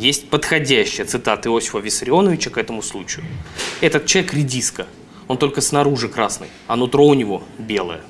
есть подходящая цитата Иосифа Виссарионовича к этому случаю. Этот человек редиска, он только снаружи красный, а нутро у него белое.